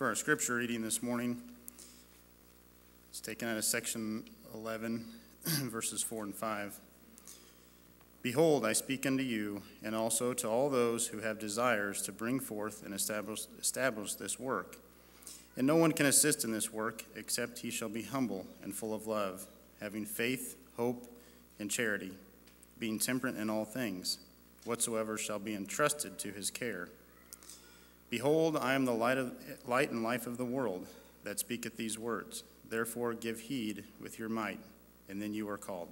For our scripture reading this morning, it's taken out of section 11, verses 4 and 5. Behold, I speak unto you, and also to all those who have desires to bring forth and establish, establish this work. And no one can assist in this work except he shall be humble and full of love, having faith, hope, and charity, being temperate in all things. Whatsoever shall be entrusted to his care. Behold, I am the light, of, light and life of the world that speaketh these words. Therefore, give heed with your might, and then you are called.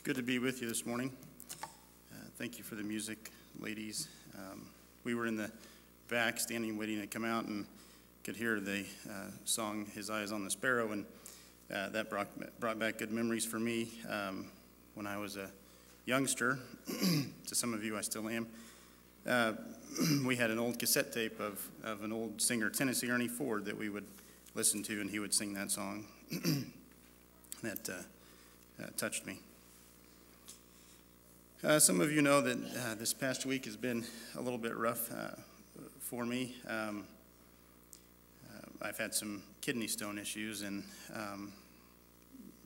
Good to be with you this morning. Uh, thank you for the music, ladies. Um, we were in the back standing waiting to come out and could hear the uh, song His Eyes on the Sparrow, and uh, that brought, brought back good memories for me um, when I was a youngster. to some of you, I still am. Uh, we had an old cassette tape of, of an old singer, Tennessee Ernie Ford, that we would listen to, and he would sing that song. that uh, touched me. Uh, some of you know that uh, this past week has been a little bit rough uh, for me. Um, uh, I've had some kidney stone issues, and um,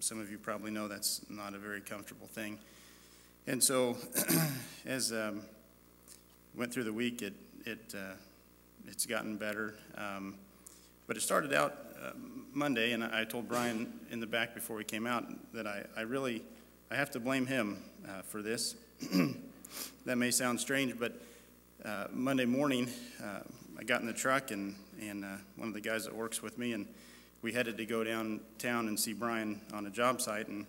some of you probably know that's not a very comfortable thing. And so, as um, went through the week, it it uh, it's gotten better. Um, but it started out uh, Monday, and I told Brian in the back before we came out that I, I really I have to blame him for this. that may sound strange, but uh, Monday morning, uh, I got in the truck and, and uh, one of the guys that works with me, and we headed to go downtown and see Brian on a job site, and,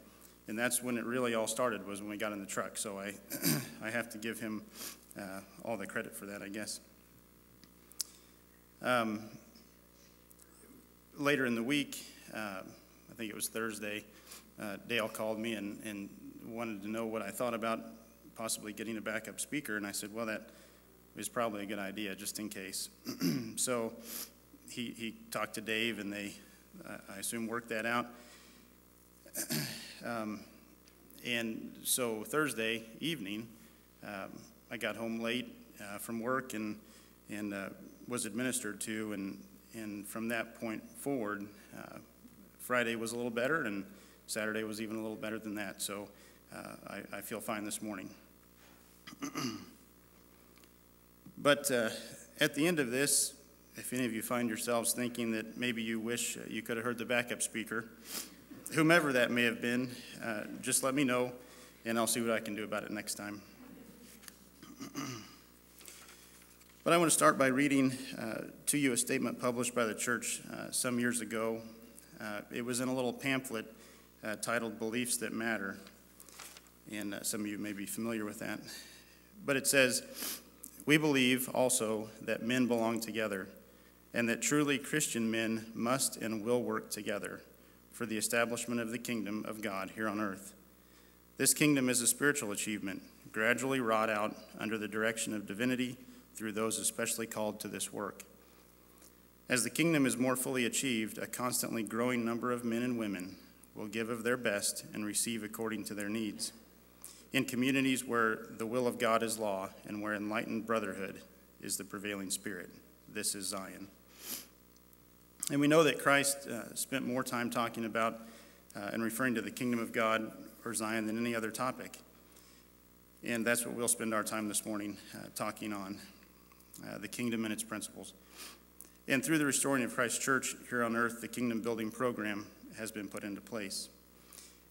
and that's when it really all started, was when we got in the truck. So I, I have to give him uh, all the credit for that, I guess. Um, later in the week, uh, I think it was Thursday, uh, Dale called me and, and wanted to know what I thought about possibly getting a backup speaker. And I said, well, that is probably a good idea just in case. so he, he talked to Dave, and they, uh, I assume, worked that out. um, and so Thursday evening, um, I got home late uh, from work and, and uh, was administered to. And, and from that point forward, uh, Friday was a little better, and Saturday was even a little better than that. So uh, I, I feel fine this morning. but uh, at the end of this, if any of you find yourselves thinking that maybe you wish uh, you could have heard the backup speaker, whomever that may have been, uh, just let me know and I'll see what I can do about it next time. but I want to start by reading uh, to you a statement published by the church uh, some years ago. Uh, it was in a little pamphlet titled Beliefs That Matter, and some of you may be familiar with that. But it says, We believe also that men belong together, and that truly Christian men must and will work together for the establishment of the kingdom of God here on earth. This kingdom is a spiritual achievement, gradually wrought out under the direction of divinity through those especially called to this work. As the kingdom is more fully achieved, a constantly growing number of men and women will give of their best and receive according to their needs in communities where the will of God is law and where enlightened brotherhood is the prevailing spirit. This is Zion. And we know that Christ uh, spent more time talking about uh, and referring to the kingdom of God or Zion than any other topic. And that's what we'll spend our time this morning uh, talking on uh, the kingdom and its principles. And through the restoring of Christ's church here on earth, the kingdom building program has been put into place.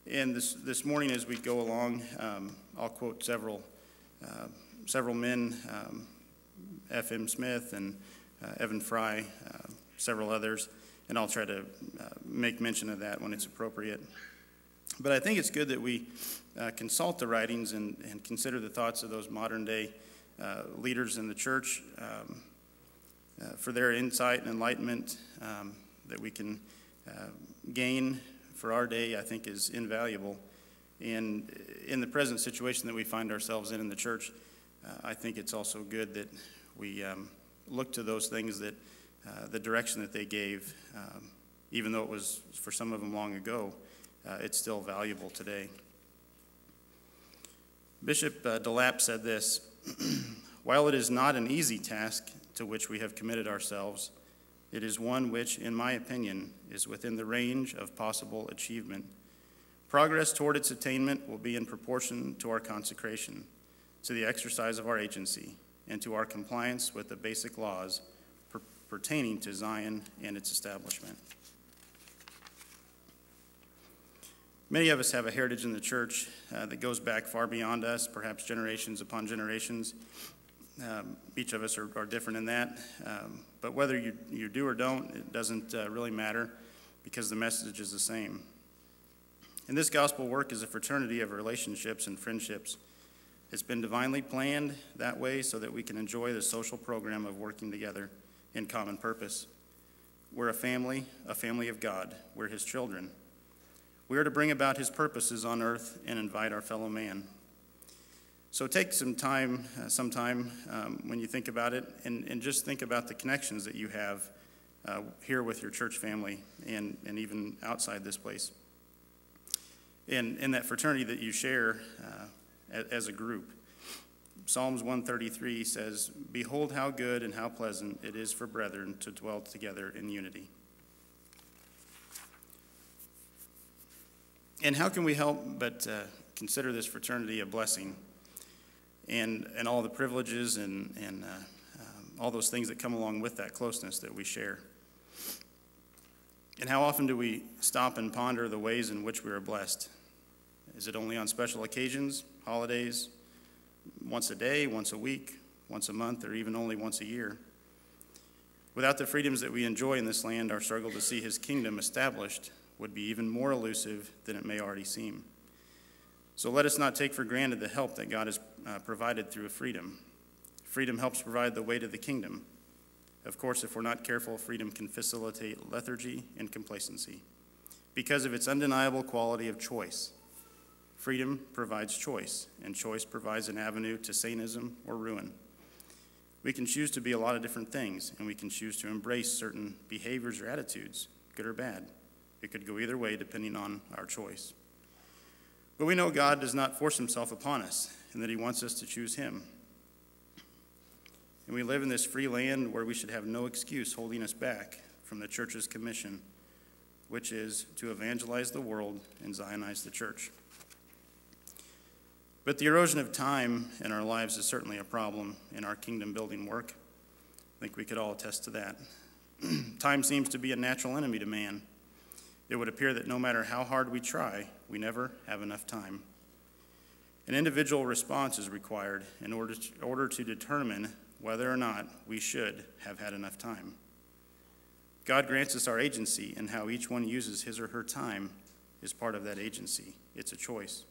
And this, this morning, as we go along, um, I'll quote several, uh, several men, um, F.M. Smith and uh, Evan Fry, uh, several others, and I'll try to uh, make mention of that when it's appropriate. But I think it's good that we uh, consult the writings and, and, consider the thoughts of those modern day uh, leaders in the church um, for their insight and enlightenment um, that we can gain for our day, I think, is invaluable. And in the present situation that we find ourselves in in the church, uh, I think it's also good that we um, look to those things that uh, the direction that they gave, um, even though it was for some of them long ago, uh, it's still valuable today. Bishop uh, DeLapp said this While it is not an easy task to which we have committed ourselves, it is one which, in my opinion, is within the range of possible achievement. Progress toward its attainment will be in proportion to our consecration, to the exercise of our agency, and to our compliance with the basic laws per- pertaining to Zion and its establishment. Many of us have a heritage in the church uh, that goes back far beyond us, perhaps generations upon generations. Um, each of us are, are different in that. Um, but whether you, you do or don't, it doesn't uh, really matter because the message is the same. And this gospel work is a fraternity of relationships and friendships. It's been divinely planned that way so that we can enjoy the social program of working together in common purpose. We're a family, a family of God. We're His children. We are to bring about his purposes on earth and invite our fellow man. So take some time, uh, sometime um, when you think about it, and, and just think about the connections that you have uh, here with your church family and, and even outside this place. And, and that fraternity that you share uh, as a group. Psalms 133 says, Behold how good and how pleasant it is for brethren to dwell together in unity. And how can we help but uh, consider this fraternity a blessing and, and all the privileges and, and uh, um, all those things that come along with that closeness that we share? And how often do we stop and ponder the ways in which we are blessed? Is it only on special occasions, holidays, once a day, once a week, once a month, or even only once a year? Without the freedoms that we enjoy in this land, our struggle to see his kingdom established would be even more elusive than it may already seem. So let us not take for granted the help that God has uh, provided through freedom. Freedom helps provide the way to the kingdom. Of course, if we're not careful, freedom can facilitate lethargy and complacency because of its undeniable quality of choice. Freedom provides choice, and choice provides an avenue to Satanism or ruin. We can choose to be a lot of different things, and we can choose to embrace certain behaviors or attitudes, good or bad. It could go either way depending on our choice. But we know God does not force himself upon us and that he wants us to choose him. And we live in this free land where we should have no excuse holding us back from the church's commission, which is to evangelize the world and Zionize the church. But the erosion of time in our lives is certainly a problem in our kingdom building work. I think we could all attest to that. time seems to be a natural enemy to man. It would appear that no matter how hard we try, we never have enough time. An individual response is required in order to, order to determine whether or not we should have had enough time. God grants us our agency, and how each one uses his or her time is part of that agency. It's a choice.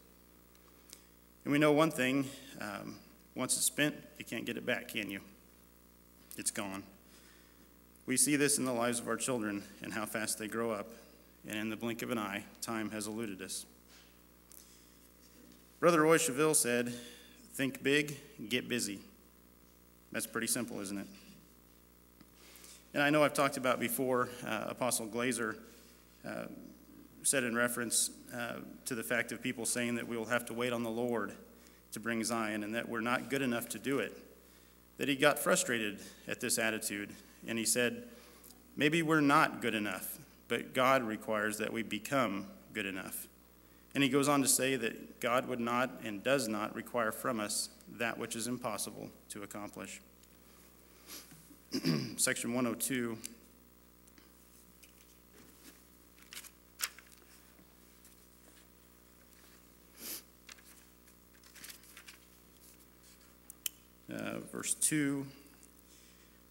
And we know one thing um, once it's spent, you can't get it back, can you? It's gone. We see this in the lives of our children and how fast they grow up and in the blink of an eye, time has eluded us. Brother Roy Cheville said, Think big, get busy. That's pretty simple, isn't it? And I know I've talked about before, uh, Apostle Gleazer uh, said in reference uh, to the fact of people saying that we will have to wait on the Lord to bring Zion and that we're not good enough to do it. That he got frustrated at this attitude and he said, Maybe we're not good enough but God requires that we become good enough. And he goes on to say that God would not and does not require from us that which is impossible to accomplish. Section 102. Uh, verse 2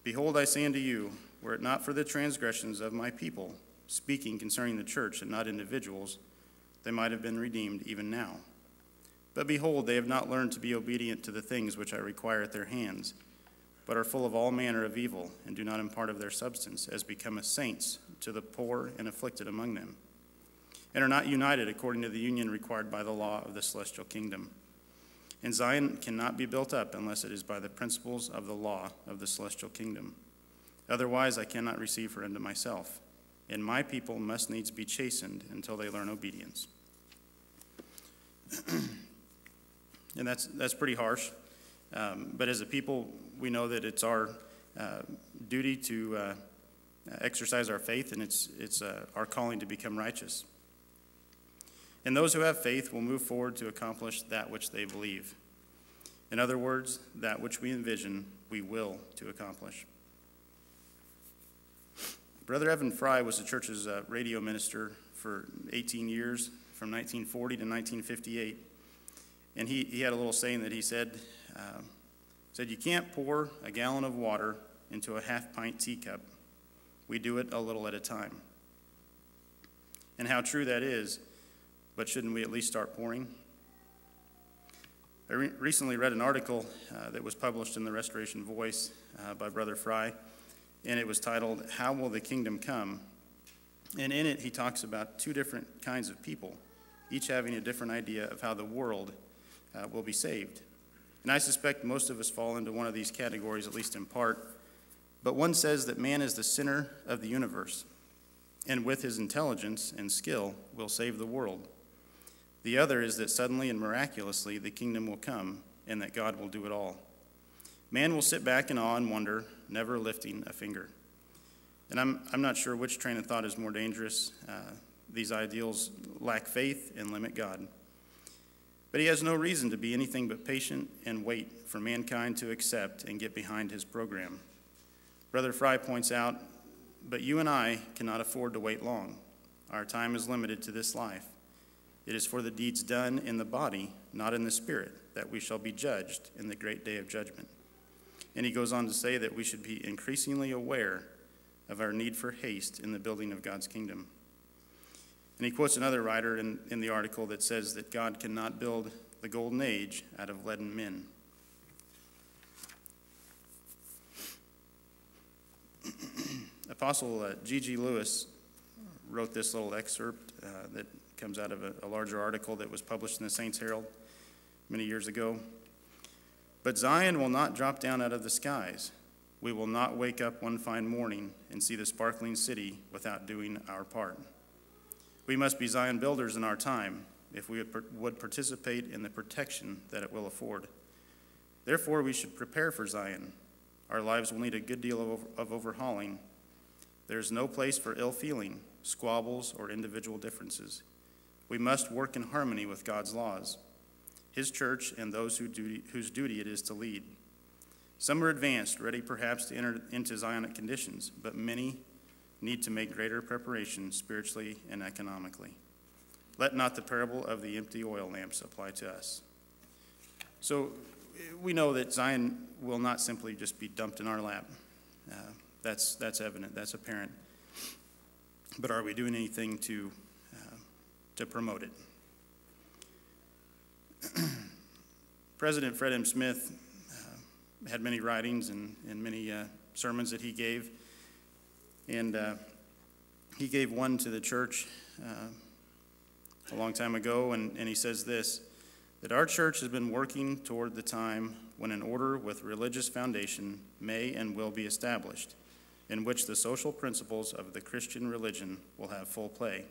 Behold, I say unto you, were it not for the transgressions of my people, speaking concerning the church and not individuals, they might have been redeemed even now. But behold, they have not learned to be obedient to the things which I require at their hands, but are full of all manner of evil, and do not impart of their substance, as becometh saints, to the poor and afflicted among them. and are not united according to the union required by the law of the celestial kingdom. And Zion cannot be built up unless it is by the principles of the law of the celestial kingdom. Otherwise, I cannot receive her into myself, and my people must needs be chastened until they learn obedience. And that's, that's pretty harsh. Um, but as a people, we know that it's our uh, duty to uh, exercise our faith, and it's, it's uh, our calling to become righteous. And those who have faith will move forward to accomplish that which they believe. In other words, that which we envision, we will to accomplish. Brother Evan Fry was the church's uh, radio minister for 18 years, from 1940 to 1958. And he, he had a little saying that he said, uh, said, You can't pour a gallon of water into a half pint teacup. We do it a little at a time. And how true that is, but shouldn't we at least start pouring? I re- recently read an article uh, that was published in the Restoration Voice uh, by Brother Fry, and it was titled, How Will the Kingdom Come? And in it, he talks about two different kinds of people, each having a different idea of how the world uh, will be saved. And I suspect most of us fall into one of these categories, at least in part. But one says that man is the center of the universe, and with his intelligence and skill will save the world. The other is that suddenly and miraculously the kingdom will come, and that God will do it all. Man will sit back in awe and wonder, never lifting a finger. And I'm, I'm not sure which train of thought is more dangerous. Uh, these ideals lack faith and limit God. But he has no reason to be anything but patient and wait for mankind to accept and get behind his program. Brother Fry points out, but you and I cannot afford to wait long. Our time is limited to this life. It is for the deeds done in the body, not in the spirit, that we shall be judged in the great day of judgment. And he goes on to say that we should be increasingly aware of our need for haste in the building of God's kingdom. And he quotes another writer in, in the article that says that God cannot build the golden age out of leaden men. Apostle G.G. Uh, Lewis wrote this little excerpt uh, that comes out of a, a larger article that was published in the Saints Herald many years ago. But Zion will not drop down out of the skies. We will not wake up one fine morning and see the sparkling city without doing our part. We must be Zion builders in our time if we would participate in the protection that it will afford. Therefore, we should prepare for Zion. Our lives will need a good deal of overhauling. There is no place for ill feeling, squabbles, or individual differences. We must work in harmony with God's laws, His church, and those who duty, whose duty it is to lead. Some are advanced, ready perhaps to enter into Zionic conditions, but many need to make greater preparation spiritually and economically. Let not the parable of the empty oil lamps apply to us. So we know that Zion will not simply just be dumped in our lap. Uh, that's, that's evident, that's apparent. But are we doing anything to, uh, to promote it? President Fred M. Smith uh, had many writings and, and many uh, sermons that he gave and uh, he gave one to the church uh, a long time ago, and, and he says this that our church has been working toward the time when an order with religious foundation may and will be established, in which the social principles of the Christian religion will have full play.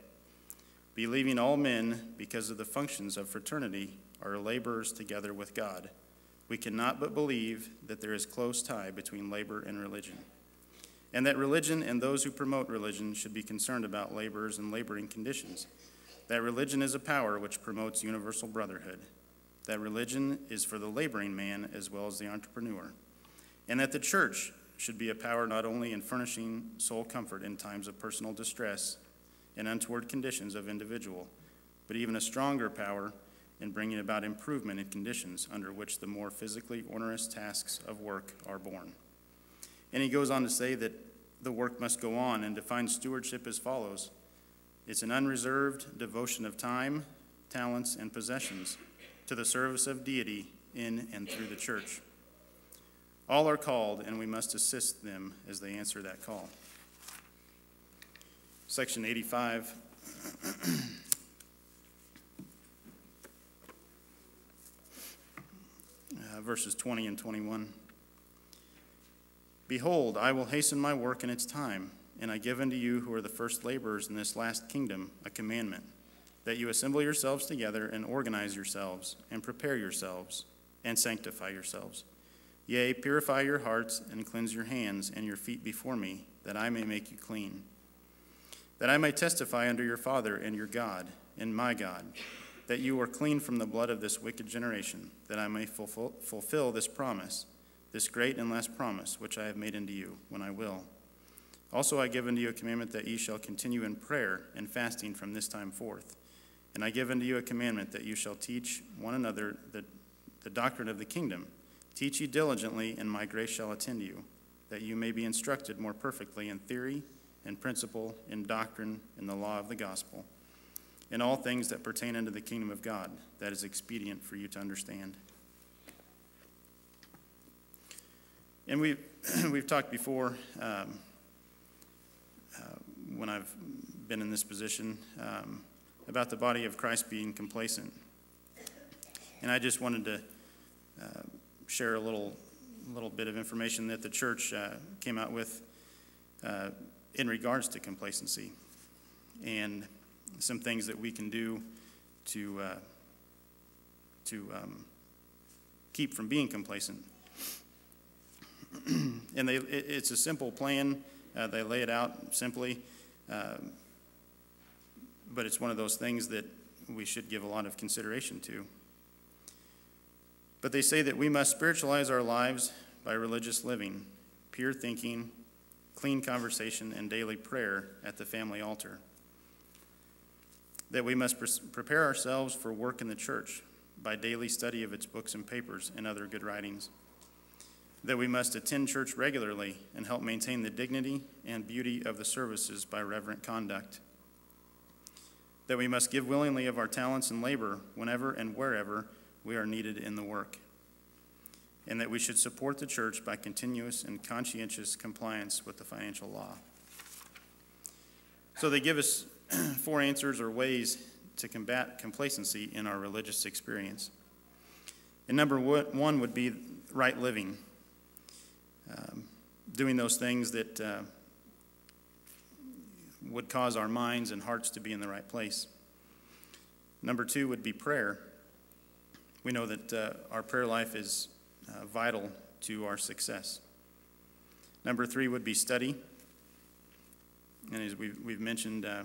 Believing all men, because of the functions of fraternity, are laborers together with God, we cannot but believe that there is close tie between labor and religion and that religion and those who promote religion should be concerned about laborers and laboring conditions. That religion is a power which promotes universal brotherhood. That religion is for the laboring man as well as the entrepreneur. And that the church should be a power not only in furnishing soul comfort in times of personal distress and untoward conditions of individual, but even a stronger power in bringing about improvement in conditions under which the more physically onerous tasks of work are borne. And he goes on to say that the work must go on and define stewardship as follows it's an unreserved devotion of time, talents, and possessions to the service of deity in and through the church. All are called, and we must assist them as they answer that call. Section 85. uh, verses 20 and 21. Behold, I will hasten my work in its time, and I give unto you who are the first laborers in this last kingdom a commandment, that you assemble yourselves together and organize yourselves, and prepare yourselves, and sanctify yourselves. Yea, purify your hearts, and cleanse your hands and your feet before me, that I may make you clean. That I may testify unto your Father and your God, and my God, that you are clean from the blood of this wicked generation, that I may fulfill, fulfill this promise this great and last promise which I have made unto you, when I will. Also I give unto you a commandment that ye shall continue in prayer and fasting from this time forth. And I give unto you a commandment that you shall teach one another the, the doctrine of the kingdom. Teach ye diligently, and my grace shall attend you, that you may be instructed more perfectly in theory, in principle, in doctrine, in the law of the gospel, in all things that pertain unto the kingdom of God, that is expedient for you to understand. And we've, we've talked before um, uh, when I've been in this position um, about the body of Christ being complacent. And I just wanted to uh, share a little, little bit of information that the church uh, came out with uh, in regards to complacency and some things that we can do to, uh, to um, keep from being complacent. and they, it, it's a simple plan. Uh, they lay it out simply, um, but it's one of those things that we should give a lot of consideration to. But they say that we must spiritualize our lives by religious living, pure thinking, clean conversation, and daily prayer at the family altar. That we must pre- prepare ourselves for work in the church by daily study of its books and papers and other good writings that we must attend church regularly and help maintain the dignity and beauty of the services by reverent conduct. That we must give willingly of our talents and labor whenever and wherever we are needed in the work. And that we should support the church by continuous and conscientious compliance with the financial law. So they give us four answers or ways to combat complacency in our religious experience. And number one would be right living um, doing those things that uh, would cause our minds and hearts to be in the right place. Number two would be prayer. We know that uh, our prayer life is uh, vital to our success. Number three would be study. And as we've, we've mentioned, uh,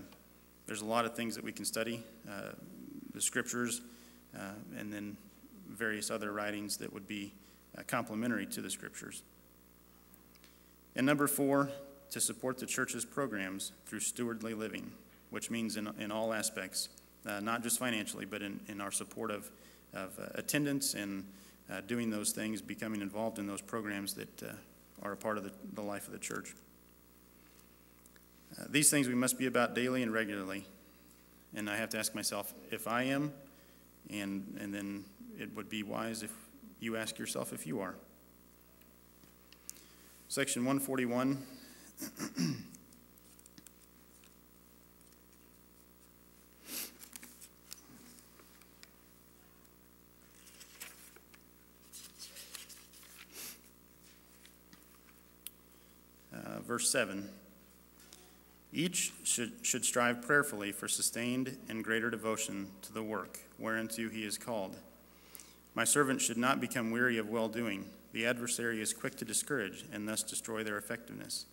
there's a lot of things that we can study uh, the scriptures, uh, and then various other writings that would be complementary to the scriptures. And number four, to support the church's programs through stewardly living, which means in, in all aspects, uh, not just financially, but in, in our support of, of uh, attendance and uh, doing those things, becoming involved in those programs that uh, are a part of the, the life of the church. Uh, these things we must be about daily and regularly. And I have to ask myself if I am, and, and then it would be wise if you ask yourself if you are. Section 141. Uh, verse 7 Each should, should strive prayerfully for sustained and greater devotion to the work whereunto he is called. My servant should not become weary of well doing. The adversary is quick to discourage and thus destroy their effectiveness.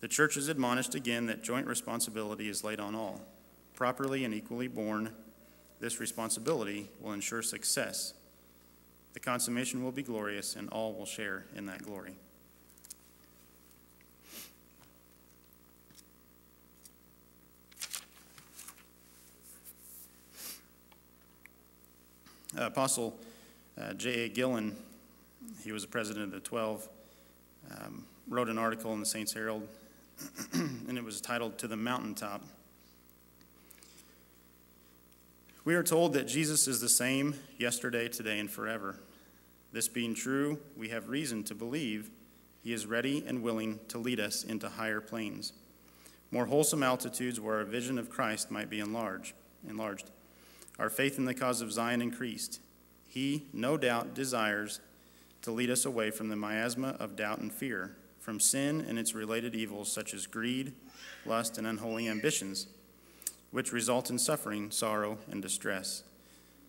The church is admonished again that joint responsibility is laid on all. Properly and equally borne, this responsibility will ensure success. The consummation will be glorious, and all will share in that glory. Apostle uh, J.A. Gillen he was the president of the 12, um, wrote an article in the Saints Herald, and it was titled To the Mountaintop. We are told that Jesus is the same yesterday, today, and forever. This being true, we have reason to believe he is ready and willing to lead us into higher planes, more wholesome altitudes where our vision of Christ might be enlarged. enlarged. Our faith in the cause of Zion increased. He, no doubt, desires to lead us away from the miasma of doubt and fear, from sin and its related evils such as greed, lust, and unholy ambitions, which result in suffering, sorrow, and distress.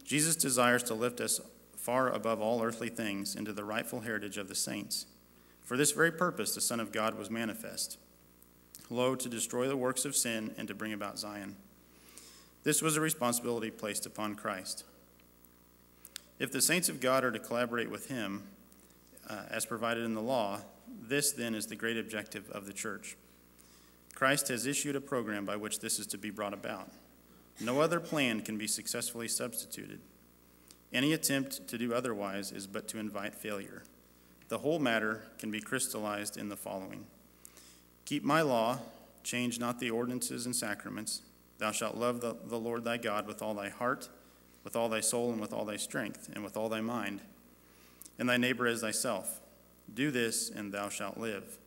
Jesus desires to lift us far above all earthly things into the rightful heritage of the saints. For this very purpose, the Son of God was manifest. Lo, to destroy the works of sin and to bring about Zion. This was a responsibility placed upon Christ. If the saints of God are to collaborate with him, uh, as provided in the law, this then is the great objective of the church. Christ has issued a program by which this is to be brought about. No other plan can be successfully substituted. Any attempt to do otherwise is but to invite failure. The whole matter can be crystallized in the following Keep my law, change not the ordinances and sacraments. Thou shalt love the, the Lord thy God with all thy heart, with all thy soul, and with all thy strength, and with all thy mind, and thy neighbor as thyself. Do this, and thou shalt live.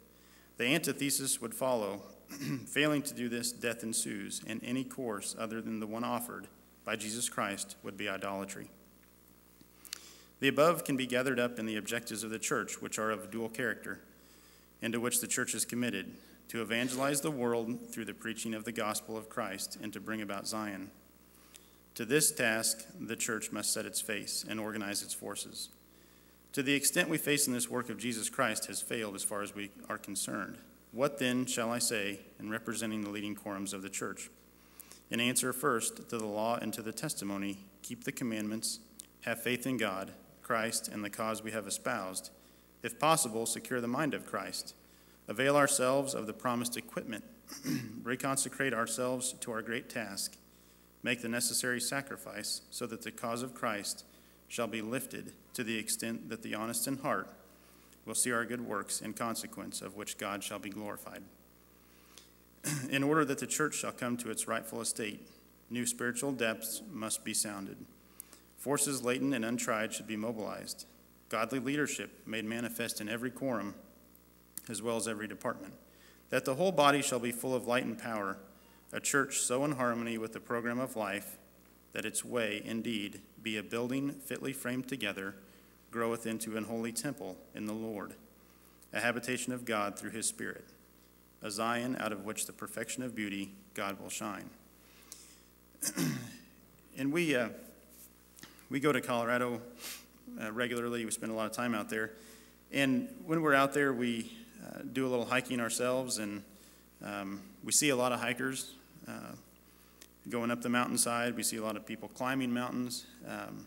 The antithesis would follow. Failing to do this, death ensues, and any course other than the one offered by Jesus Christ would be idolatry. The above can be gathered up in the objectives of the church, which are of dual character, and to which the church is committed to evangelize the world through the preaching of the gospel of Christ and to bring about Zion. To this task, the church must set its face and organize its forces. To the extent we face in this work of Jesus Christ has failed as far as we are concerned. What then shall I say in representing the leading quorums of the church? In answer first to the law and to the testimony, keep the commandments, have faith in God, Christ, and the cause we have espoused. If possible, secure the mind of Christ. Avail ourselves of the promised equipment, reconsecrate ourselves to our great task, make the necessary sacrifice so that the cause of Christ shall be lifted to the extent that the honest in heart will see our good works in consequence of which God shall be glorified. in order that the church shall come to its rightful estate, new spiritual depths must be sounded. Forces latent and untried should be mobilized. Godly leadership made manifest in every quorum, as well as every department. That the whole body shall be full of light and power, a church so in harmony with the program of life that its way, indeed, be a building fitly framed together, groweth into an holy temple in the Lord, a habitation of God through his Spirit, a Zion out of which the perfection of beauty God will shine. and we, uh, we go to Colorado uh, regularly, we spend a lot of time out there. And when we're out there, we uh, do a little hiking ourselves, and um, we see a lot of hikers uh, going up the mountainside. We see a lot of people climbing mountains. Um,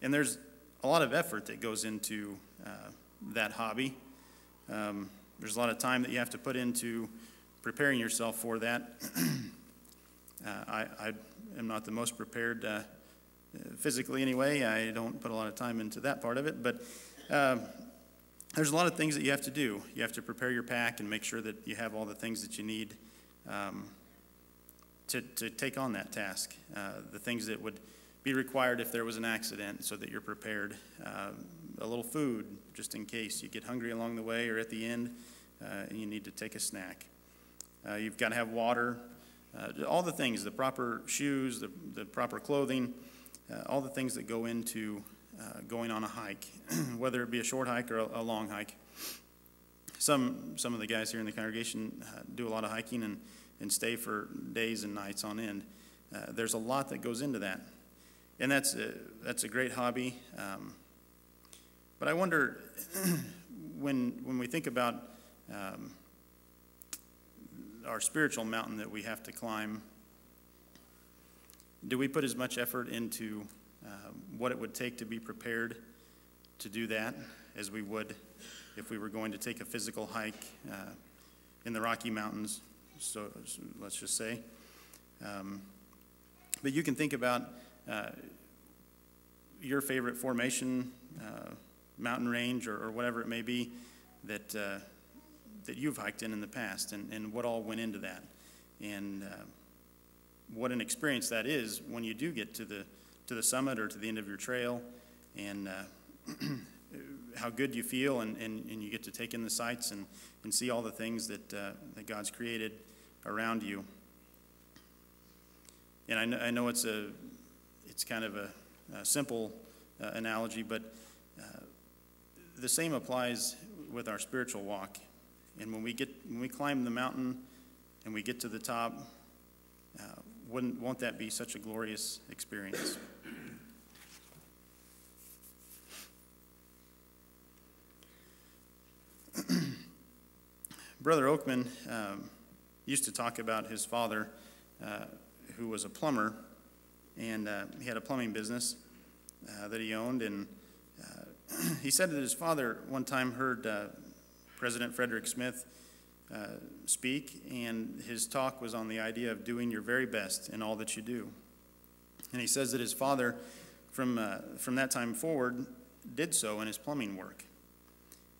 and there's a lot of effort that goes into uh, that hobby. Um, there's a lot of time that you have to put into preparing yourself for that. uh, I, I, am not the most prepared uh, physically anyway. I don't put a lot of time into that part of it, but um, there's a lot of things that you have to do. You have to prepare your pack and make sure that you have all the things that you need. Um, to, to take on that task, uh, the things that would be required if there was an accident so that you're prepared. Uh, a little food just in case you get hungry along the way or at the end uh, and you need to take a snack. Uh, you've got to have water, uh, all the things, the proper shoes, the, the proper clothing, uh, all the things that go into going on a hike, whether it be a short hike or a, a, long hike. Some, some of the guys here in the congregation do a lot of hiking and and stay for days and nights on end. Uh, there's a lot that goes into that. And that's a, that's a great hobby. Um, but I wonder when, when we think about um, our spiritual mountain that we have to climb, do we put as much effort into uh, what it would take to be prepared to do that as we would if we were going to take a physical hike uh, in the Rocky Mountains so, let's just say. Um, but you can think about uh, your favorite formation, uh, mountain range, or, or, whatever it may be that uh, that you've hiked in in the past, and, and what all went into that, and uh, what an experience that is when you do get to the to the summit or to the end of your trail, and uh, how good you feel, and, and, and you get to take in the sights and, and see all the things that, uh, that God's created around you. And I know, I know it's, a, it's kind of a, a simple uh, analogy, but uh, the same applies with our spiritual walk. And when we get when we climb the mountain and we get to the top, uh, wouldn't won't that be such a glorious experience? Brother Oakman um, used to talk about his father, uh, who was a plumber, and uh, he had a plumbing business uh, that he owned. And uh, he said that his father one time heard uh, President Frederick Smith uh, speak, and his talk was on the idea of doing your very best in all that you do. And he says that his father, from, from that time forward, did so in his plumbing work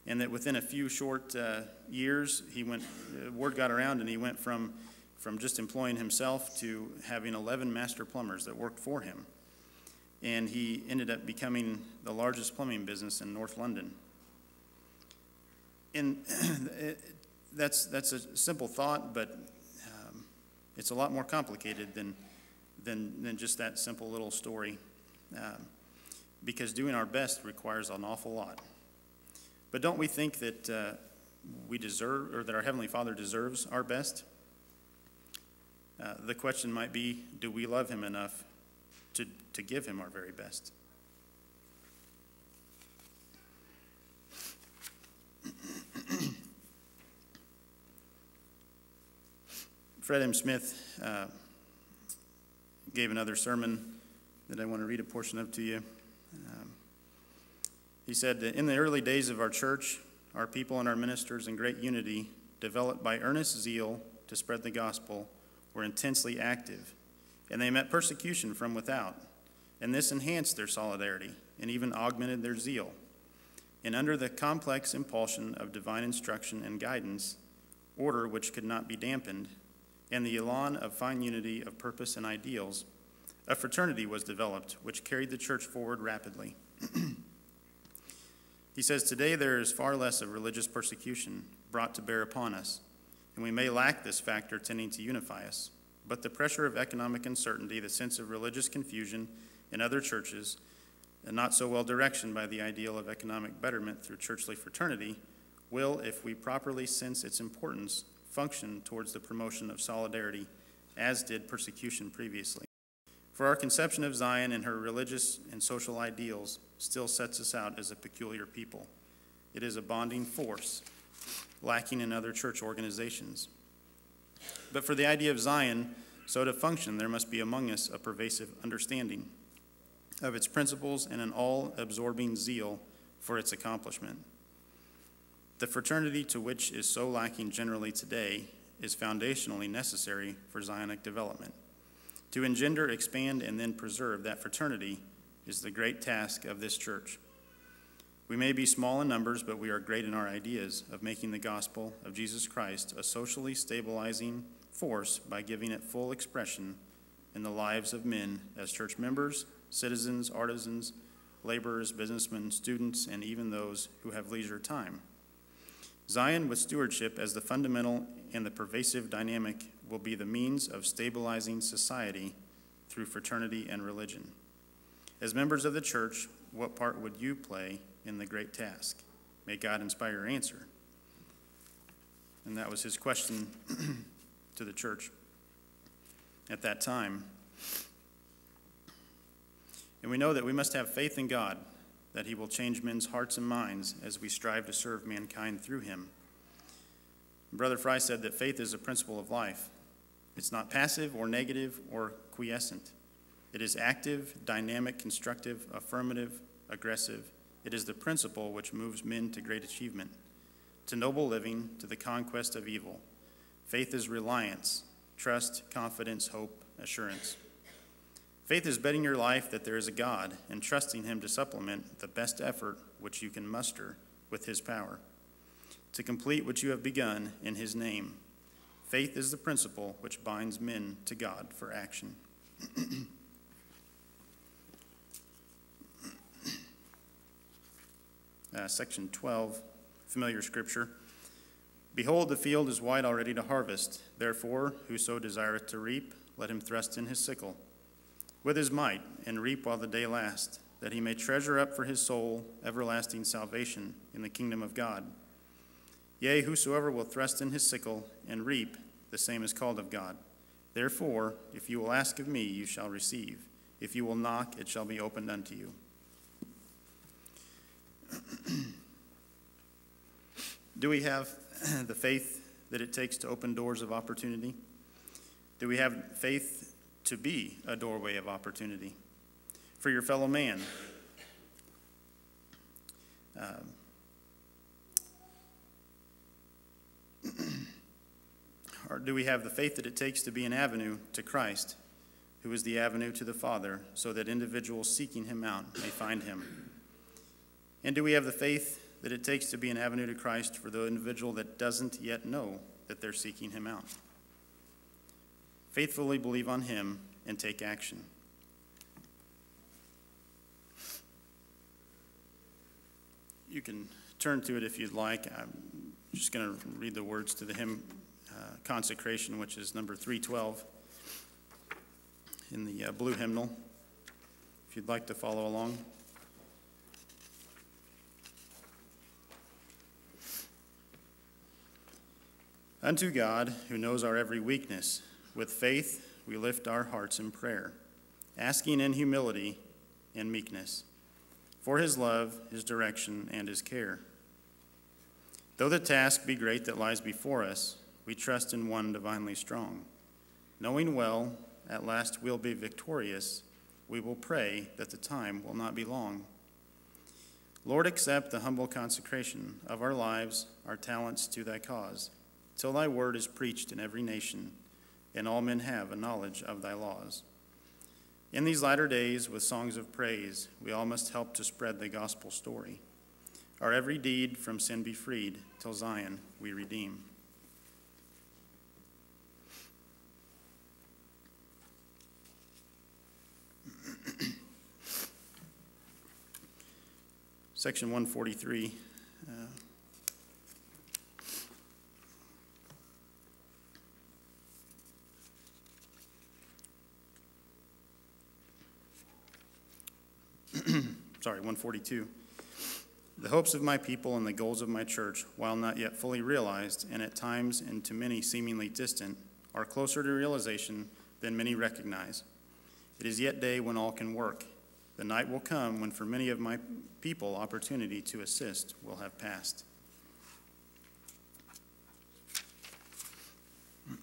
and that within a few short uh, years, he went. Uh, word got around, and he went from from just employing himself to having 11 master plumbers that worked for him, and he ended up becoming the largest plumbing business in North London. And that's that's a simple thought, but um, it's a lot more complicated than than than just that simple little story, um, because doing our best requires an awful lot. But don't we think that uh, we deserve, or that our Heavenly Father deserves our best? Uh, the question might be do we love Him enough to, to give Him our very best? Fred M. Smith uh, gave another sermon that I want to read a portion of to you. He said, that In the early days of our church, our people and our ministers in great unity, developed by earnest zeal to spread the gospel, were intensely active, and they met persecution from without. And this enhanced their solidarity and even augmented their zeal. And under the complex impulsion of divine instruction and guidance, order which could not be dampened, and the elan of fine unity of purpose and ideals, a fraternity was developed which carried the church forward rapidly. He says, Today there is far less of religious persecution brought to bear upon us, and we may lack this factor tending to unify us. But the pressure of economic uncertainty, the sense of religious confusion in other churches, and not so well directioned by the ideal of economic betterment through churchly fraternity, will, if we properly sense its importance, function towards the promotion of solidarity, as did persecution previously. For our conception of Zion and her religious and social ideals still sets us out as a peculiar people. It is a bonding force, lacking in other church organizations. But for the idea of Zion so to function, there must be among us a pervasive understanding of its principles and an all absorbing zeal for its accomplishment. The fraternity to which is so lacking generally today is foundationally necessary for Zionic development. To engender, expand, and then preserve that fraternity is the great task of this church. We may be small in numbers, but we are great in our ideas of making the gospel of Jesus Christ a socially stabilizing force by giving it full expression in the lives of men as church members, citizens, artisans, laborers, businessmen, students, and even those who have leisure time. Zion with stewardship as the fundamental and the pervasive dynamic will be the means of stabilizing society through fraternity and religion. As members of the church, what part would you play in the great task? May God inspire your answer. And that was his question to the church at that time. And we know that we must have faith in God, that he will change men's hearts and minds as we strive to serve mankind through him. Brother Fry said that faith is a principle of life. It's not passive or negative or quiescent. It is active, dynamic, constructive, affirmative, aggressive. It is the principle which moves men to great achievement, to noble living, to the conquest of evil. Faith is reliance, trust, confidence, hope, assurance. Faith is betting your life that there is a God and trusting Him to supplement the best effort which you can muster with His power, to complete what you have begun in His name Faith is the principle which binds men to God for action. uh, section 12, familiar scripture. Behold, the field is white already to harvest. Therefore, whoso desireth to reap, let him thrust in his sickle with his might, and reap while the day lasts. that he may treasure up for his soul everlasting salvation in the kingdom of God. Yea, whosoever will thrust in his sickle and reap, the same is called of God. Therefore, if you will ask of me, you shall receive. If you will knock, it shall be opened unto you. Do we have the faith that it takes to open doors of opportunity? Do we have faith to be a doorway of opportunity for your fellow man? Um, or do we have the faith that it takes to be an avenue to Christ, who is the avenue to the Father, so that individuals seeking him out may find him? And do we have the faith that it takes to be an avenue to Christ for the individual that doesn't yet know that they're seeking him out? Faithfully believe on him and take action. You can turn to it if you'd like. I'm just going to read the words to the hymn uh, Consecration, which is number 312 in the uh, blue hymnal, if you'd like to follow along. Unto God, who knows our every weakness, with faith we lift our hearts in prayer, asking in humility and meekness for his love, his direction, and his care. Though the task be great that lies before us, we trust in one divinely strong. Knowing well, at last we'll be victorious, we will pray that the time will not be long. Lord, accept the humble consecration of our lives, our talents to thy cause till thy word is preached in every nation, and all men have a knowledge of thy laws. In these latter days, with songs of praise, we all must help to spread the gospel story. Our every deed from sin be freed, till Zion we redeem. Section 143. Uh, sorry, 142. The hopes of my people and the goals of my church, while not yet fully realized, and at times and to many seemingly distant, are closer to realization than many recognize. It is yet day when all can work. The night will come when, for many of my people, opportunity to assist will have passed.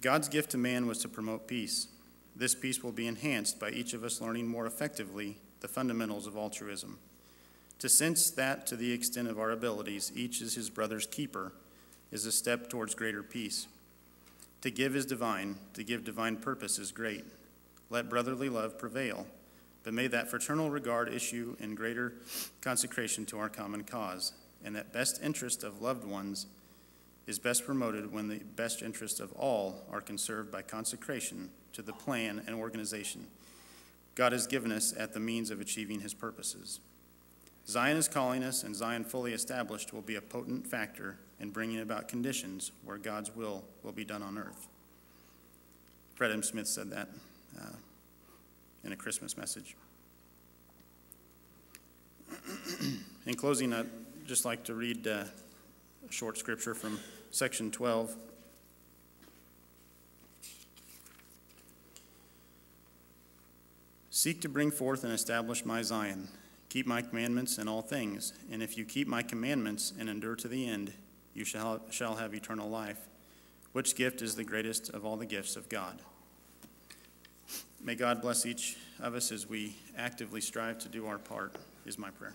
God's gift to man was to promote peace. This peace will be enhanced by each of us learning more effectively the fundamentals of altruism. To sense that to the extent of our abilities, each is his brother's keeper, is a step towards greater peace. To give is divine, to give divine purpose is great. Let brotherly love prevail, but may that fraternal regard issue in greater consecration to our common cause, and that best interest of loved ones is best promoted when the best interests of all are conserved by consecration to the plan and organization God has given us at the means of achieving his purposes. Zion is calling us, and Zion fully established will be a potent factor in bringing about conditions where God's will will be done on earth. Fred M. Smith said that uh, in a Christmas message. in closing, I'd just like to read uh, short scripture from section 12 Seek to bring forth and establish my Zion. Keep my commandments in all things, and if you keep my commandments and endure to the end, you shall, shall have eternal life. Which gift is the greatest of all the gifts of God? May God bless each of us as we actively strive to do our part, is my prayer.